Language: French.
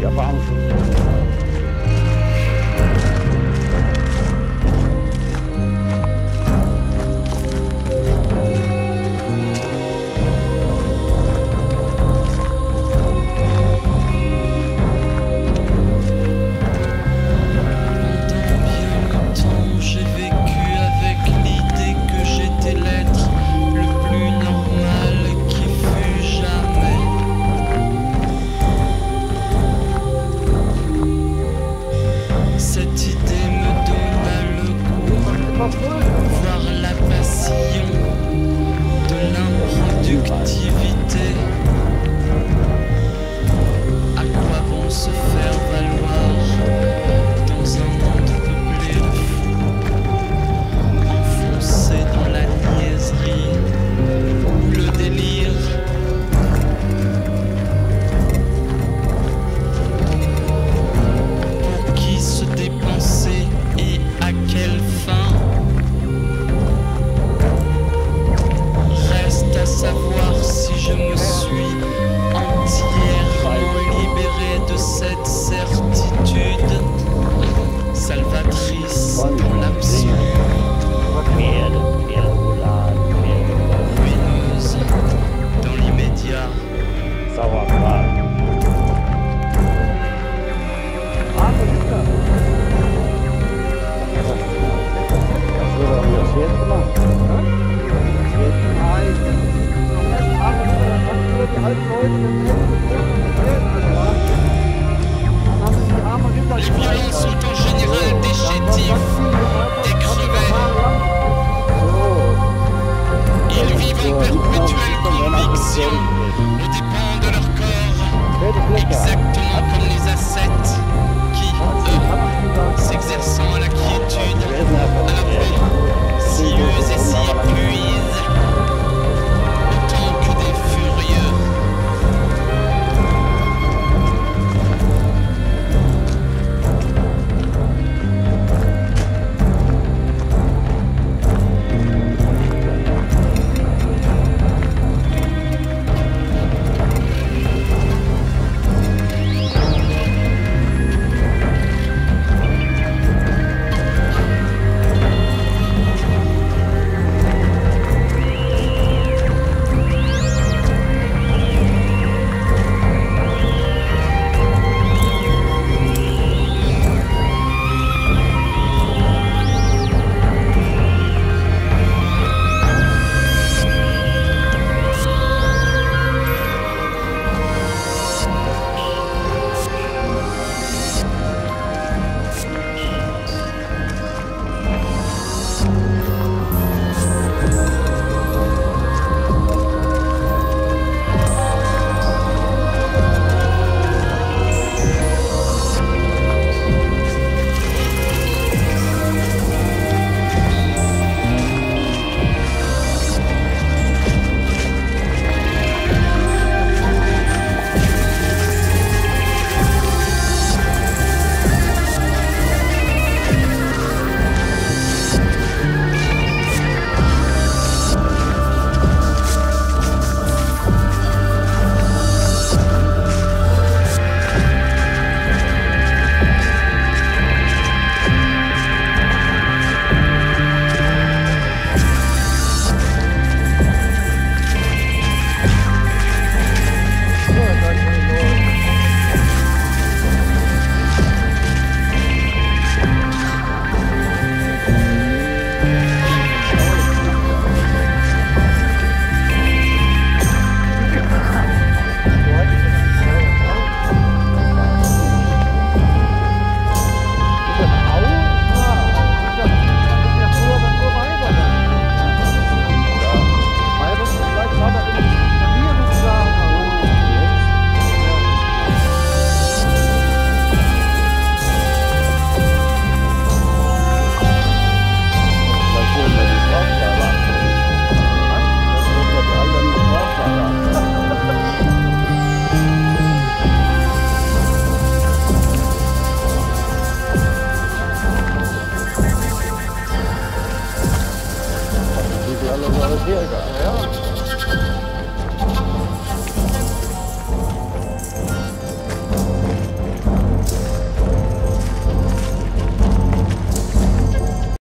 e amarram. Wow. Les voyous sont en général des chétifs, des crevettes. Yeah.